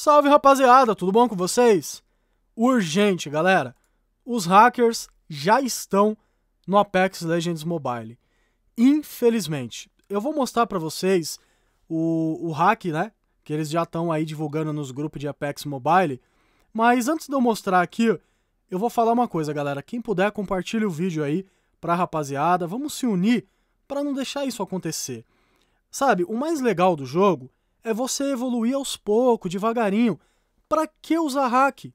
Salve rapaziada, tudo bom com vocês? Urgente, galera! Os hackers já estão no Apex Legends Mobile. Infelizmente, eu vou mostrar para vocês o, o hack, né? Que eles já estão aí divulgando nos grupos de Apex Mobile. Mas antes de eu mostrar aqui, eu vou falar uma coisa, galera. Quem puder, compartilhe o vídeo aí pra rapaziada. Vamos se unir para não deixar isso acontecer. Sabe, o mais legal do jogo é você evoluir aos poucos, devagarinho. Para que usar hack?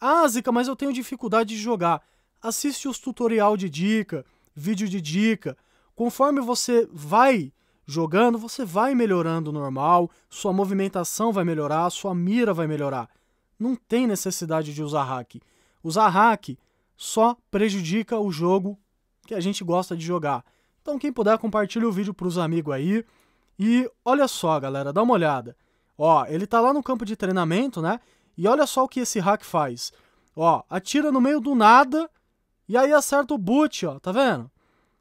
Ah, Zica, mas eu tenho dificuldade de jogar. Assiste os tutorial de dica, vídeo de dica. Conforme você vai jogando, você vai melhorando normal, sua movimentação vai melhorar, sua mira vai melhorar. Não tem necessidade de usar hack. Usar hack só prejudica o jogo que a gente gosta de jogar. Então, quem puder, compartilhe o vídeo para os amigos aí. E olha só, galera, dá uma olhada. Ó, ele tá lá no campo de treinamento, né? E olha só o que esse hack faz. Ó, atira no meio do nada e aí acerta o boot, ó, tá vendo?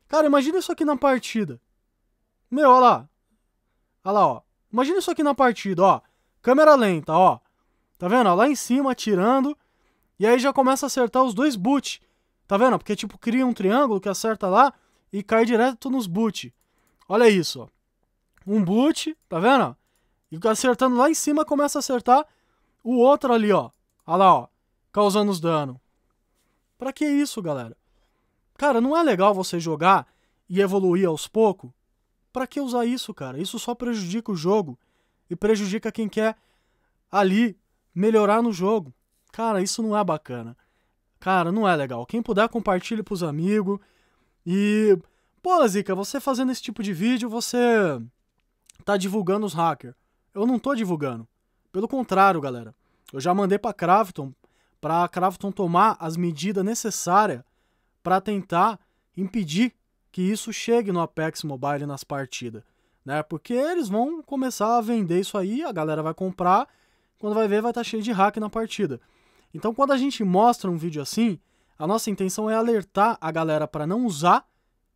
Cara, imagina isso aqui na partida. Meu, olha lá. Olha lá, ó. Imagina isso aqui na partida, ó. Câmera lenta, ó. Tá vendo? Lá em cima, atirando. E aí já começa a acertar os dois boot. Tá vendo? Porque, tipo, cria um triângulo que acerta lá e cai direto nos boot. Olha isso, ó um boot, tá vendo? E acertando lá em cima começa a acertar o outro ali, ó. Olha lá, ó. Causando os danos. Pra que isso, galera? Cara, não é legal você jogar e evoluir aos poucos? Pra que usar isso, cara? Isso só prejudica o jogo e prejudica quem quer ali melhorar no jogo. Cara, isso não é bacana. Cara, não é legal. Quem puder, compartilhe pros amigos. E, pô, Zica, você fazendo esse tipo de vídeo, você tá divulgando os hackers. Eu não tô divulgando. Pelo contrário, galera. Eu já mandei para Crafton, para Crafton tomar as medidas necessárias para tentar impedir que isso chegue no Apex Mobile nas partidas, né? Porque eles vão começar a vender isso aí, a galera vai comprar, quando vai ver vai estar tá cheio de hack na partida. Então, quando a gente mostra um vídeo assim, a nossa intenção é alertar a galera para não usar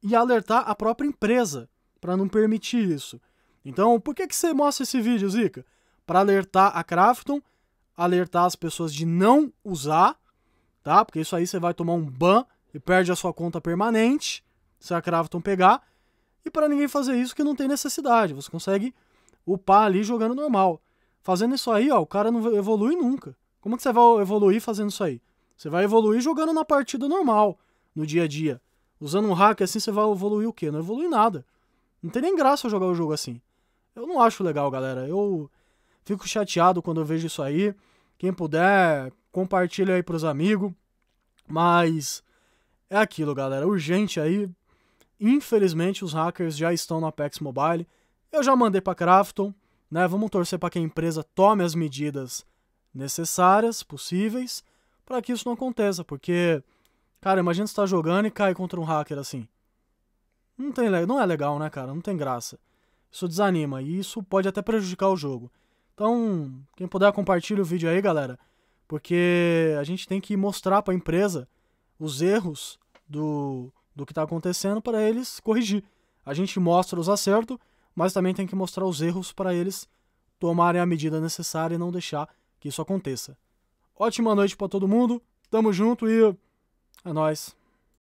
e alertar a própria empresa para não permitir isso. Então, por que, que você mostra esse vídeo, Zica? Para alertar a Crafton, alertar as pessoas de não usar, tá? Porque isso aí você vai tomar um ban e perde a sua conta permanente, se a Crafton pegar. E para ninguém fazer isso que não tem necessidade, você consegue upar ali jogando normal. Fazendo isso aí, ó, o cara não evolui nunca. Como que você vai evoluir fazendo isso aí? Você vai evoluir jogando na partida normal, no dia a dia. Usando um hack assim, você vai evoluir o quê? Não evolui nada. Não tem nem graça jogar o jogo assim. Eu não acho legal, galera. Eu fico chateado quando eu vejo isso aí. Quem puder, compartilha aí pros amigos. Mas é aquilo, galera. Urgente aí. Infelizmente, os hackers já estão no Apex Mobile. Eu já mandei para Crafton, né? Vamos torcer para que a empresa tome as medidas necessárias, possíveis, para que isso não aconteça, porque cara, imagina você tá jogando e cai contra um hacker assim. Não tem, não é legal, né, cara? Não tem graça isso desanima e isso pode até prejudicar o jogo. Então, quem puder compartilha o vídeo aí, galera, porque a gente tem que mostrar para a empresa os erros do, do que está acontecendo para eles corrigir. A gente mostra os acertos, mas também tem que mostrar os erros para eles tomarem a medida necessária e não deixar que isso aconteça. Ótima noite para todo mundo, tamo junto e é nóis.